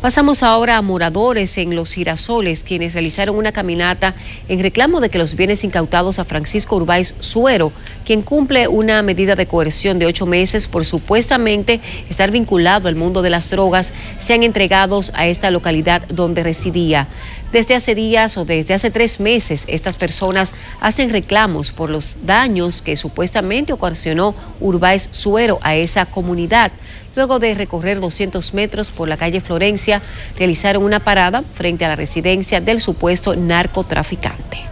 Pasamos ahora a moradores en Los Girasoles, quienes realizaron una caminata en reclamo de que los bienes incautados a Francisco Urbáez Suero, quien cumple una medida de coerción de ocho meses por supuestamente estar vinculado al mundo de las drogas, sean entregados a esta localidad donde residía. Desde hace días o desde hace tres meses, estas personas hacen reclamos por los daños que supuestamente ocasionó Urbáez Suero a esa comunidad. Luego de recorrer 200 metros por la calle Florencia, realizaron una parada frente a la residencia del supuesto narcotraficante.